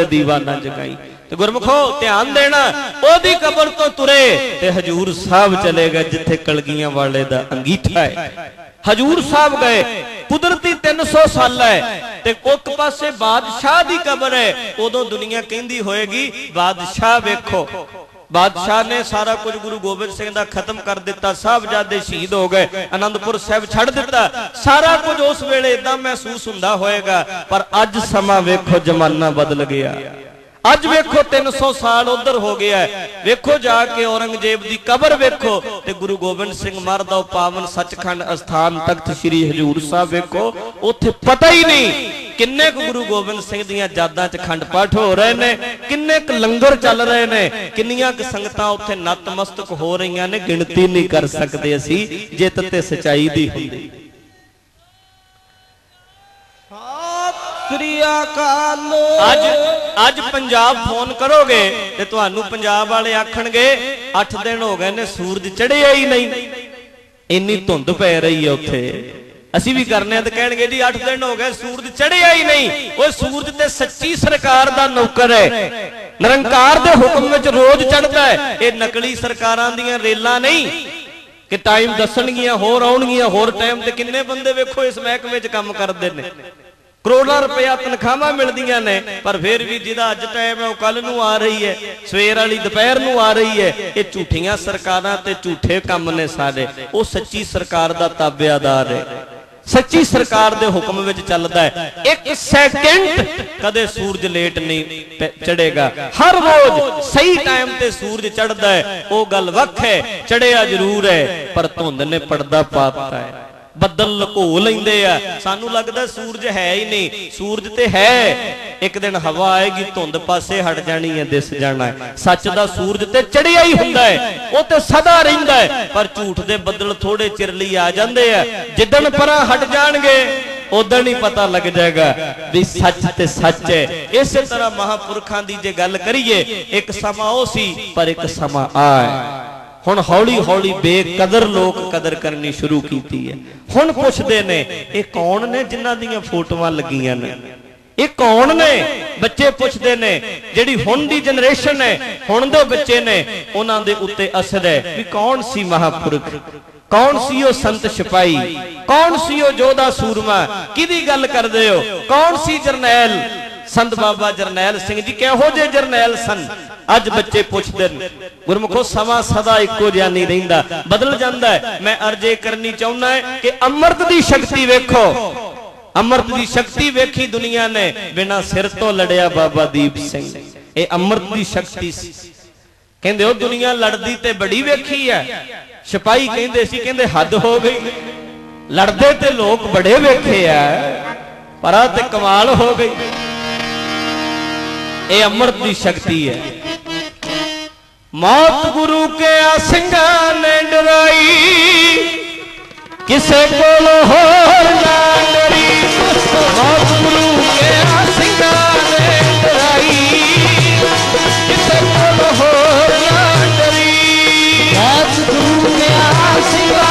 ਤੇ ਦੀਵਾ ਜਗਾਈ ਤੇ ਗੁਰਮਖੋ ਧਿਆਨ ਦੇਣਾ ਉਹਦੀ ਕਬਰ ਤੋਂ ਤੁਰੇ ਤੇ ਹਜੂਰ ਸਾਹਿਬ ਚਲੇ ਗਏ ਜਿੱਥੇ ਕਲਗੀਆਂ ਵਾਲੇ ਦਾ ਅੰਗੀਠਾ ਹੈ ਹਜੂਰ ਸਾਹਿਬ ਗਏ ਕੁਦਰਤੀ 300 ਸਾਲ ਹੈ ਤੇ ਇੱਕ ਪਾਸੇ ਬਾਦਸ਼ਾਹ ਦੀ ਕਬਰ ਹੈ ਉਦੋਂ ਦੁਨੀਆ ਕਹਿੰਦੀ ਹੋਏਗੀ ਬਾਦਸ਼ਾਹ ਵੇਖੋ ਬਾਦਸ਼ਾਹ ਨੇ ਸਾਰਾ ਕੁਝ ਗੁਰੂ ਗੋਬਿੰਦ ਸਿੰਘ ਦਾ ਖਤਮ ਕਰ ਦਿੱਤਾ, ਸਾਹਿਬਜ਼ਾਦੇ ਸ਼ਹੀਦ ਹੋ ਗਏ ਆਨੰਦਪੁਰ ਸਾਹਿਬ ਛੱਡ ਦਿੱਤਾ। ਸਾਰਾ ਕੁਝ ਉਸ ਵੇਲੇ ਇਦਾਂ ਮਹਿਸੂਸ ਹੁੰਦਾ ਹੋਏਗਾ, ਪਰ ਅੱਜ ਸਮਾਂ ਵੇਖੋ ਜ਼ਮਾਨਾ ਬਦਲ ਗਿਆ। ਅੱਜ ਵੇਖੋ 300 ਸਾਲ ਉਧਰ ਹੋ ਗਿਆ ਵੇਖੋ ਜਾ ਕੇ ਔਰੰਗਜ਼ੇਬ ਦੀ ਕਬਰ ਵੇਖੋ ਤੇ ਗੁਰੂ ਗੋਬਿੰਦ ਸਿੰਘ ਮਹਾਰਾਜ ਦਾ ਉਹ ਪਾਵਨ ਸੱਚਖੰਡ ਅਸਥਾਨ ਤਖਤ ਸ੍ਰੀ ਹਜੂਰ ਸਾਹਿਬ ਵੇਖੋ। ਉੱਥੇ ਪਤਾ ਹੀ ਨਹੀਂ ਕਿੰਨੇ ਕੁ ਗੁਰੂ ਗੋਬਿੰਦ ਸਿੰਘ ਦੀਆਂ ਯਾਦਾਂ 'ਚ ਖੰਡ ਪਾਠ ਹੋ ਰਹੇ ਨੇ? ਕਿੰਨੇ ਕੁ ਲੰਗਰ ਚੱਲ ਰਹੇ ਨੇ? ਕਿੰਨੀਆਂ ਕੁ ਸੰਗਤਾਂ ਉੱਥੇ ਨਤਮਸਤਕ ਹੋ ਰਹੀਆਂ ਨੇ? ਗਿਣਤੀ ਨਹੀਂ ਕਰ ਸਕਦੇ ਅਸੀਂ ਜਿੱਤ ਤੇ ਸਚਾਈ ਦੀ ਹੁੰਦੀ। ਸ੍ਰੀ ਅਕਾਲ। ਅੱਜ ਅੱਜ ਪੰਜਾਬ ਫੋਨ ਕਰੋਗੇ ਤੇ ਤੁਹਾਨੂੰ ਪੰਜਾਬ ਵਾਲੇ ਆਖਣਗੇ 8 ਦਿਨ ਹੋ ਗਏ ਨੇ ਸੂਰਜ ਚੜਿਆ ਹੀ ਨਹੀਂ। ਇੰਨੀ ਧੁੰਦ ਪੈ ਰਹੀ ਹੈ ਉੱਥੇ। ਅਸੀਂ ਵੀ ਕਰਨੇ ਆ ਤੇ ਕਹਿਣਗੇ ਜੀ 8 ਦਿਨ ਹੋ ਗਏ ਸੂਰਜ ਚੜਿਆ ਹੀ ਨਹੀਂ। ਓਏ ਸੂਰਜ ਤੇ ਸੱਚੀ ਸਰਕਾਰ ਦਾ ਨੌਕਰ ਹੈ। ਨਿਰੰਕਾਰ ਦੇ ਹੁਕਮ ਵਿੱਚ ਰੋਜ਼ ਚੜਦਾ ਹੈ। ਇਹ ਨਕਲੀ ਸਰਕਾਰਾਂ ਦੀਆਂ ਰੇਲਾਂ ਨਹੀਂ। ਕਿ ਟਾਈਮ ਦੱਸਣਗੀਆਂ ਹੋਰ ਆਉਣਗੀਆਂ ਹੋਰ ਟਾਈਮ ਤੇ ਕਿੰਨੇ ਬੰਦੇ ਵੇਖੋ ਇਸ ਮਹਿਕਮੇ ਵਿੱਚ ਕੰਮ ਕਰਦੇ ਨੇ। ਕਰੋੜਾਂ ਰੁਪਇਆ ਤਨਖਾਹਾਂ ਮਿਲਦੀਆਂ ਨੇ ਪਰ ਫਿਰ ਵੀ ਜਿਹਦਾ ਅੱਜ ਟਾਈਮ ਹੈ ਉਹ ਕੱਲ ਨੂੰ ਆ ਰਹੀ ਹੈ। ਸਵੇਰ ਵਾਲੀ ਦੁਪਹਿਰ ਨੂੰ ਆ ਰਹੀ ਹੈ। ਇਹ ਝੂਠੀਆਂ ਸਰਕਾਰਾਂ ਤੇ ਝੂਠੇ ਕੰਮ ਨੇ ਸਾਰੇ ਉਹ ਸੱਚੀ ਸਰਕਾਰ ਦਾ ਤਾਬੇਦਾਰ ਹੈ। ਸੱਚੀ ਸਰਕਾਰ ਦੇ ਹੁਕਮ ਵਿੱਚ ਚੱਲਦਾ ਹੈ। ਇੱਕ ਸੈਕਿੰਡ ਕਦੇ ਸੂਰਜ ਲੇਟ ਨਹੀਂ ਚੜੇਗਾ ਹਰ ਰੋਜ਼ ਸਹੀ ਟਾਈਮ ਤੇ ਸੂਰਜ ਚੜਦਾ ਹੈ। ਉਹ ਗੱਲ ਵੱਖ ਹੈ। ਚੜਿਆ ਜ਼ਰੂਰ ਹੈ, ਪਰ ਧੁੰਦ ਨੇ ਪਰਦਾ ਪਾਤਾ ਹੈ। ਬੱਦਲ ਲਕੋ ਲੈਂਦੇ ਆ। ਸਾਨੂੰ ਲੱਗਦਾ ਸੂਰਜ ਹੈ ਹੀ ਨਹੀਂ। ਸੂਰਜ ਤੇ ਹੈ। ਇੱਕ ਦਿਨ ਹਵਾ ਆਏਗੀ, ਧੁੰਦ ਪਾਸੇ ਹਟ ਜਾਣੀ ਹੈ, ਦਿਸ ਜਾਣਾ ਹੈ। ਸੱਚ ਦਾ ਸੂਰਜ ਤੇ ਚੜਿਆ ਹੀ ਹੁੰਦਾ ਹੈ। ਉਹ ਤੇ ਸਦਾ ਰਹਿੰਦਾ ਹੈ। ਪਰ ਝੂਠ ਦੇ ਬੱਦਲ ਥੋੜੇ ਚਿਰ ਲਈ ਆ ਜਾਂਦੇ ਆ। ਜਿੱਦਣ ਪਰਾਂ ਹਟ ਜਾਣਗੇ ਉਦੋਂ ਹੀ ਪਤਾ ਲੱਗ ਜਾਏਗਾ ਵੀ ਸੱਚ ਤੇ ਸੱਚ ਹੈ। ਇਸੇ ਤਰ੍ਹਾਂ ਮਹਾਪੁਰਖਾਂ ਦੀ ਜੇ ਗੱਲ ਕਰੀਏ, ਇੱਕ ਸਮਾਂ ਉਹ ਸੀ, ਪਰ ਇੱਕ ਸਮਾਂ ਆ ਹੈ। ਹੁਣ ਹੌਲੀ ਹੌਲੀ ਬੇਕਦਰ ਲੋਕ ਕਦਰ ਕਰਨੀ ਸ਼ੁਰੂ ਕੀਤੀ ਹੈ। ਹੁਣ ਪੁੱਛਦੇ ਨੇ, ਇਹ ਕੌਣ ਨੇ ਜਿਨ੍ਹਾਂ ਦੀਆਂ ਫੋਟੋਆਂ ਲੱਗੀਆਂ ਨੇ? ਇਹ ਕੌਣ ਨੇ? ਬੱਚੇ ਪੁੱਛਦੇ ਨੇ, ਜਿਹੜੀ ਹੁਣ ਦੀ ਜਨਰੇਸ਼ਨ ਹੈ, ਹੁਣ ਦੇ ਬੱਚੇ ਨੇ, ਉਹਨਾਂ ਦੇ ਉੱਤੇ ਅਸਰ ਹੈ ਵੀ ਕੌਣ ਸੀ ਮਹਾਪੁਰਖ? ਕੌਣ ਸੀ ਉਹ ਸੰਤ ਸਿਪਾਈ ਕੌਣ ਸੀ ਉਹ ਜੋਧਾ ਸੂਰਮਾ? ਕਿਹਦੀ ਗੱਲ ਕਰਦੇ ਹੋ? ਕੌਣ ਸੀ ਜਰਨੈਲ? ਸੰਤ ਬਾਬਾ ਜਰਨੈਲ ਸਿੰਘ ਜੀ, ਕਿਹੋ ਜਿਹੇ ਜਰਨੈਲ ਸਨ? ਅੱਜ ਬੱਚੇ ਪੁੱਛਦੇ ਨੇ, ਗੁਰਮੁਖੋ, ਸਮਾਂ ਸਦਾ ਇੱਕੋ ਜਿਹਾ ਨਹੀਂ ਰਹਿੰਦਾ, ਬਦਲ ਜਾਂਦਾ ਹੈ। ਮੈਂ ਅਰਜ਼ੇ ਕਰਨੀ ਚਾਹੁੰਦਾ ਹੈ ਕਿ ਅੰਮ੍ਰਿਤ ਦੀ ਸ਼ਕਤੀ ਵੇਖੋ। ਅੰਮ੍ਰਿਤ ਦੀ ਸ਼ਕਤੀ ਵੇਖੀ ਦੁਨੀਆ ਨੇ, ਬਿਨਾ ਸਿਰ ਤੋਂ ਲੜਿਆ ਬਾਬਾ ਦੀਪ ਸਿੰਘ। ਇਹ ਅੰਮ੍ਰਿਤ ਦੀ ਸ਼ਕਤੀ ਸੀ। ਕਹਿੰਦੇ, ਉਹ ਦੁਨੀਆ ਲੜਦੀ ਤੇ ਬੜੀ ਵੇਖੀ ਹੈ। ਸਿਪਾਹੀ ਕਹਿੰਦੇ ਸੀ, ਕਹਿੰਦੇ, ਹੱਦ ਹੋ ਗਈ। ਲੜਦੇ ਤੇ ਲੋਕ ਬੜੇ ਵੇਖੇ ਆ, ਪਰ ਆ ਤੇ ਕਮਾਲ ਹੋ ਗਈ। ਇਹ ਅੰਮ੍ਰਿਤ ਦੀ ਸ਼ਕਤੀ ਹੈ। ਮੌਤ ਗੁਰੂ ਕੇ ਸਿੰਘਾਂ ਨੇ ਡਰਾਈ ਕਿਸੇ ਕੋਲ ਹੋਰ ਨਾ ਡਰੀ ਮੌਤ ਗੁਰੂ ਕੇ ਸਿੰਘਾਂ ਨੇ ਡਰਾਈ ਕਿਸੇ ਕੋਲ ਹੋਰ ਨਾ ਡਰੀ ਰਾਜ ਗੁਰੂ ਕੇ ਸਿੰਘਾਂ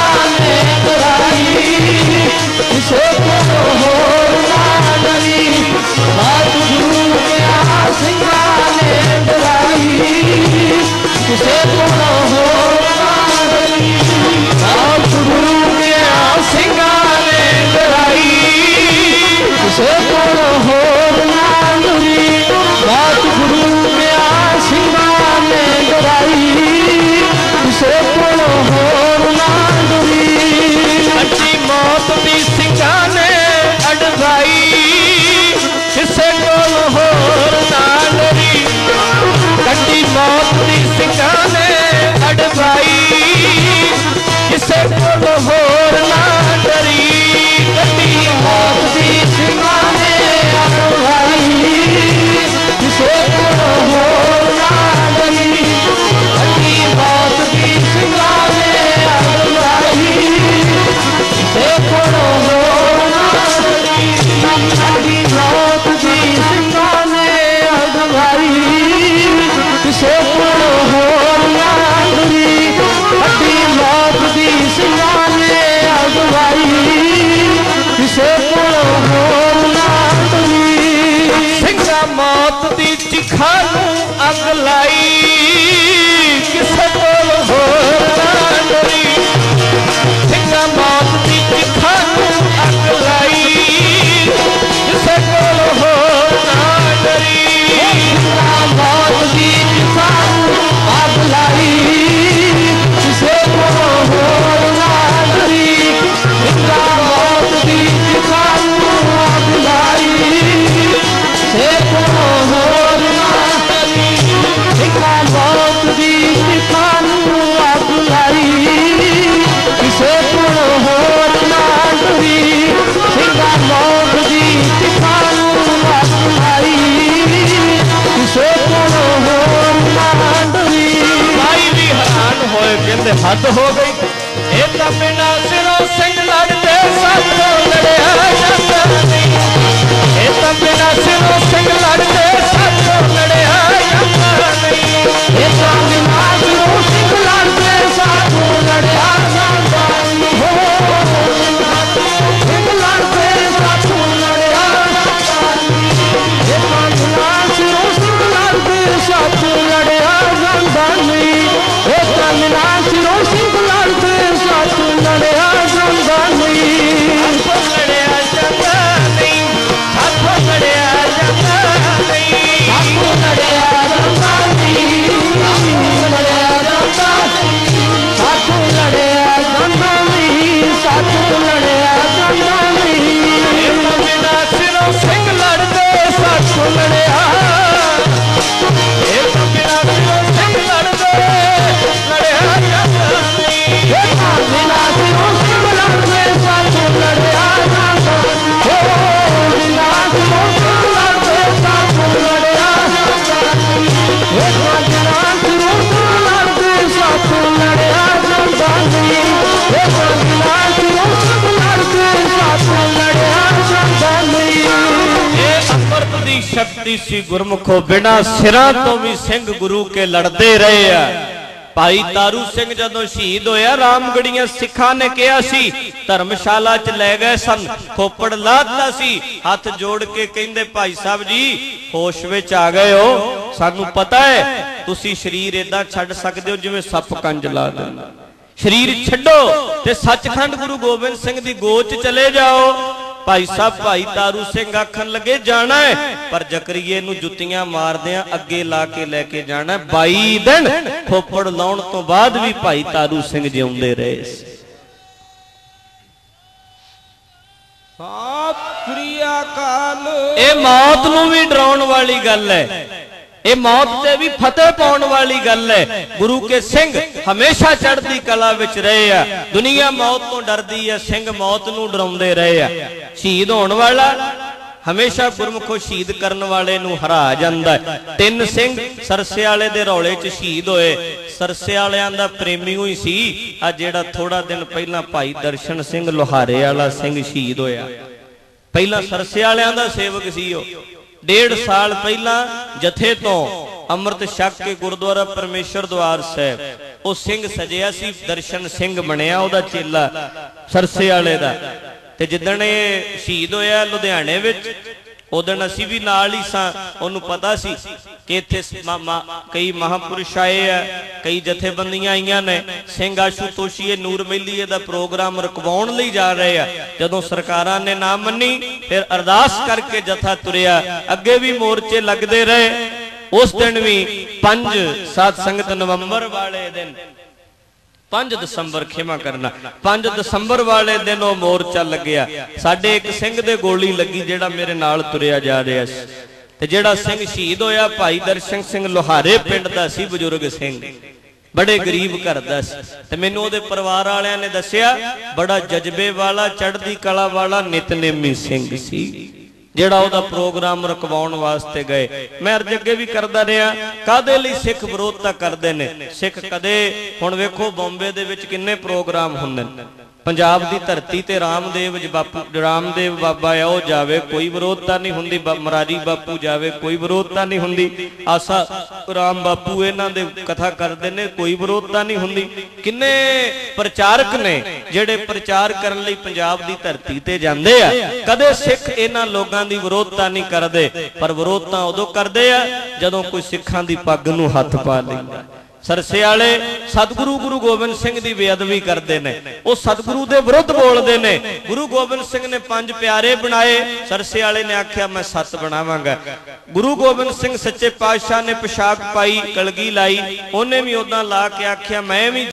ਹੈਰਾਨ ਕਹਿੰਦੇ ਹੱਦ ਹੋ ਗਈ। ਇਹ ਤਾਂ ਬਿਨਾ ਸਿਰੋਂ ਸਿੰਘ ਲੜਦੇ ਸਾਥੋਂ ਲੜਿਆ ਜਾਂਦਾ ਨਹੀਂ। ਇਹ ਤਾਂ ਬਿਨਾ ਸਿਰੋਂ ਸਿੰਘ ਲੜਦੇ ਸਾਥੋਂ ਲੜਿਆ ਜਾਂਦਾ ਨਹੀਂ। ਇਹ ਤਾਂ ਬਿਨਾ ਸਿਰੋਂ ਦੀ ਸੀ ਗੁਰਮੁਖੋ ਬਿਨਾ ਸਿਰਾਂ ਤੋਂ ਵੀ ਸਿੰਘ ਗੁਰੂ ਕੇ ਲੜਦੇ ਰਹੇ ਆ। ਭਾਈ ਤਾਰੂ ਸਿੰਘ ਜਦੋਂ ਸ਼ਹੀਦ ਹੋਇਆ, ਰਾਮਗੜੀਆਂ ਸਿੱਖਾਂ ਨੇ ਕਿਹਾ ਸੀ, ਧਰਮਸ਼ਾਲਾ 'ਚ ਲੈ ਗਏ ਸਨ, ਖੋਪੜ ਲਾਤਾ ਸੀ, ਹੱਥ ਜੋੜ ਕੇ ਕਹਿੰਦੇ, ਭਾਈ ਸਾਹਿਬ ਜੀ, ਹੋਸ਼ ਵਿੱਚ ਆ ਗਏ ਹੋ। ਸਾਨੂੰ ਪਤਾ ਹੈ, ਤੁਸੀਂ ਸਰੀਰ ਇਦਾਂ ਛੱਡ ਸਕਦੇ ਹੋ ਜਿਵੇਂ ਸੱਪ ਕੰਜ ਲਾ ਦਿੰਦਾ। ਸਰੀਰ ਛੱਡੋ ਤੇ ਸੱਚਖੰਡ ਗੁਰੂ ਗੋਬਿੰਦ ਸਿੰਘ ਦੀ ਗੋਚ ਚਲੇ ਜਾਓ। ਭਾਈ ਸਾਹਿਬ ਭਾਈ ਤਾਰੂ ਸਿੰਘ ਆਖਣ ਲੱਗੇ ਜਾਣਾ ਹੈ। ਪਰ ਜਕਰੀਏ ਨੂੰ ਜੁੱਤੀਆਂ ਮਾਰਦਿਆਂ ਅੱਗੇ ਲਾ ਕੇ ਲੈ ਕੇ ਜਾਣਾ ਹੈ। 22 ਦਿਨ ਖੋਪੜ ਲਾਉਣ ਤੋਂ ਬਾਅਦ ਵੀ ਭਾਈ ਤਾਰੂ ਸਿੰਘ ਜਿਉਂਦੇ ਰਹੇ ਸੀ। ਸਤਿ ਸ੍ਰੀ ਅਕਾਲ। ਇਹ ਮੌਤ ਨੂੰ ਵੀ ਡਰਾਉਣ ਵਾਲੀ ਗੱਲ ਹੈ। ਇਹ ਮੌਤ ਤੇ ਵੀ ਫਤਿਹ ਪਾਉਣ ਵਾਲੀ ਗੱਲ ਹੈ। ਗੁਰੂ ਕੇ ਸਿੰਘ ਹਮੇਸ਼ਾ ਚੜ੍ਹਦੀ ਕਲਾ ਵਿੱਚ ਰਹੇ ਆ। ਦੁਨੀਆ ਮੌਤ ਤੋਂ ਡਰਦੀ ਹੈ, ਸਿੰਘ ਮੌਤ ਨੂੰ ਡਰਾਉਂਦੇ ਰਹੇ ਆ। ਸ਼ਹੀਦ ਹੋਣ ਵਾਲਾ ਹਮੇਸ਼ਾ ਗੁਰਮੁਖੋ ਸ਼ਹੀਦ ਕਰਨ ਵਾਲੇ ਨੂੰ ਹਰਾ ਜਾਂਦਾ ਹੈ। ਤਿੰਨ ਸਿੰਘ ਸਰਸੇ ਵਾਲੇ ਦੇ ਰੌਲੇ 'ਚ ਸ਼ਹੀਦ ਹੋਏ। ਸਰਸੇ ਵਾਲਿਆਂ ਦਾ ਪ੍ਰੇਮੀ ਹੀ ਸੀ। ਆ ਜਿਹੜਾ ਥੋੜਾ ਦਿਨ ਪਹਿਲਾਂ ਭਾਈ ਦਰਸ਼ਨ ਸਿੰਘ ਲੋਹਾਰੇ ਵਾਲਾ ਸਿੰਘ ਸ਼ਹੀਦ ਹੋਇਆ। ਪਹਿਲਾਂ ਸਰਸੇ ਵਾਲਿਆਂ ਦਾ ਸੇਵਕ ਸੀ ਉਹ। ਡੇਢ ਸਾਲ ਪਹਿਲਾਂ ਜਥੇ ਤੋਂ ਅੰਮ੍ਰਿਤ ਛਕ ਕੇ ਗੁਰਦੁਆਰਾ ਪਰਮੇਸ਼ਰ ਦਵਾਰ ਸਾਹਿਬ, ਉਹ ਸਿੰਘ ਸਜਿਆ ਸੀ, ਦਰਸ਼ਨ ਸਿੰਘ ਬਣਿਆ ਉਹਦਾ ਚੇਲਾ ਸਰਸੇ ਵਾਲੇ ਦਾ। ਤੇ ਜਿੱਦਣ ਇਹ ਸ਼ਹੀਦ ਹੋਇਆ ਲੁਧਿਆਣੇ ਵਿੱਚ ਉਦੋਂ ਅਸੀਂ ਵੀ ਨਾਲ ਹੀ ਸਾਂ, ਉਹਨੂੰ ਪਤਾ ਸੀ ਕਿ ਇੱਥੇ ਸ- ਕਈ ਮਹਾਪੁਰਸ਼ ਆਏ ਆ, ਕਈ ਜਥੇਬੰਦੀਆਂ ਆਈਆਂ ਨੇ। ਸਿੰਘ ਆਸ਼ੂ ਨੂਰ ਮੇਲੀਏ ਦਾ ਪ੍ਰੋਗਰਾਮ ਰਕਵਾਉਣ ਲਈ ਜਾ ਰਹੇ ਆ। ਜਦੋਂ ਸਰਕਾਰਾਂ ਨੇ ਨਾ ਮੰਨੀ, ਫਿਰ ਅਰਦਾਸ ਕਰਕੇ ਜਥਾ ਤੁਰਿਆ। ਅੱਗੇ ਵੀ ਮੋਰਚੇ ਲੱਗਦੇ ਰਹੇ। ਉਸ ਦਿਨ ਵੀ 5 7 ਸੰਗਤ ਨਵੰਬਰ ਵਾਲੇ ਦਿਨ 5 ਦਸੰਬਰ ਖਿਮਾ ਕਰਨਾ 5 ਦਸੰਬਰ ਵਾਲੇ ਦਿਨ ਉਹ ਮੋਰਚਾ ਲੱਗਿਆ। ਸਾਡੇ ਇੱਕ ਸਿੰਘ ਦੇ ਗੋਲੀ ਲੱਗੀ ਜਿਹੜਾ ਮੇਰੇ ਨਾਲ ਤੁਰਿਆ ਜਾ ਰਿਹਾ ਸੀ। ਤੇ ਜਿਹੜਾ ਸਿੰਘ ਸ਼ਹੀਦ ਹੋਇਆ ਭਾਈ ਦਰਸ਼ਨ ਸਿੰਘ ਲੋਹਾਰੇ ਪਿੰਡ ਦਾ ਸੀ, ਬਜ਼ੁਰਗ ਸਿੰਘ। ਬੜੇ ਗਰੀਬ ਘਰ ਦਾ ਸੀ। ਤੇ ਮੈਨੂੰ ਉਹਦੇ ਪਰਿਵਾਰ ਵਾਲਿਆਂ ਨੇ ਦੱਸਿਆ, ਬੜਾ ਜਜ਼ਬੇ ਵਾਲਾ, ਚੜ੍ਹਦੀ ਕਲਾ ਵਾਲਾ, ਨਿਤਨੇਮੀ ਸਿੰਘ ਸੀ। ਜਿਹੜਾ ਉਹਦਾ ਪ੍ਰੋਗਰਾਮ ਰਕਵਾਉਣ ਵਾਸਤੇ ਗਏ। ਮੈਂ ਅਰਜ ਅੱਗੇ ਵੀ ਕਰਦਾ ਰਿਹਾ ਕਾਦੇ ਲਈ ਸਿੱਖ ਵਿਰੋਧ ਤਾਂ ਕਰਦੇ ਨੇ? ਸਿੱਖ ਕਦੇ, ਹੁਣ ਵੇਖੋ, ਬੰਬੇ ਦੇ ਵਿੱਚ ਕਿੰਨੇ ਪ੍ਰੋਗਰਾਮ ਹੁੰਦੇ ਨੇ। ਪੰਜਾਬ ਦੀ ਧਰਤੀ ਤੇ ਰਾਮਦੇਵ ਜ ਬਾਪੂ, ਰਾਮਦੇਵ ਬਾਬਾ ਆ, ਉਹ ਜਾਵੇ, ਕੋਈ ਵਿਰੋਧਤਾ ਨਹੀਂ ਹੁੰਦੀ ਮਰਾਰੀ ਬਾਪੂ ਜਾਵੇ, ਕੋਈ ਵਿਰੋਧਤਾ ਨਹੀਂ ਹੁੰਦੀ। ਆਸਾ ਰਾਮ ਬਾਪੂ ਇਹਨਾਂ ਦੇ ਕਥਾ ਕਰਦੇ ਨੇ, ਕੋਈ ਵਿਰੋਧਤਾ ਨਹੀਂ ਹੁੰਦੀ। ਕਿੰਨੇ ਪ੍ਰਚਾਰਕ ਨੇ, ਜਿਹੜੇ ਪ੍ਰਚਾਰ ਕਰਨ ਲਈ ਪੰਜਾਬ ਦੀ ਧਰਤੀ ਤੇ ਜਾਂਦੇ ਆ। ਕਦੇ ਸਿੱਖ ਇਹਨਾਂ ਲੋਕਾਂ ਦੀ ਵਿਰੋਧਤਾ ਨਹੀਂ ਕਰਦੇ, ਪਰ ਵਿਰੋਧਤਾ ਉਦੋਂ ਕਰਦੇ ਆ, ਜਦੋਂ ਕੋਈ ਸਿੱਖਾਂ ਦੀ ਪੱਗ ਨੂੰ ਹੱਥ ਪਾ ਲੈਂਦਾ। ਸਰਸੇ ਵਾਲੇ ਸਤਿਗੁਰੂ ਗੁਰੂ ਗੋਬਿੰਦ ਸਿੰਘ ਦੀ ਬੇਅਦਬੀ ਕਰਦੇ ਨੇ। ਉਹ ਸਤਿਗੁਰੂ ਦੇ ਵਿਰੁੱਧ ਬੋਲਦੇ ਨੇ। ਗੁਰੂ ਗੋਬਿੰਦ ਸਿੰਘ ਨੇ ਪੰਜ ਪਿਆਰੇ ਬਣਾਏ। ਸਰਸੇ ਵਾਲੇ ਨੇ ਆਖਿਆ, ਮੈਂ ਸੱਤ ਬਣਾਵਾਂਗਾ। ਗੁਰੂ ਗੋਬਿੰਦ ਸਿੰਘ ਸੱਚੇ ਪਾਤਸ਼ਾਹ ਨੇ ਪੋਸ਼ਾਕ ਪਾਈ, ਕਲਗੀ ਲਾਈ। ਉਹਨੇ ਵੀ ਉਦਾਂ ਲਾ ਕੇ ਆਖਿਆ, ਮੈਂ ਵੀ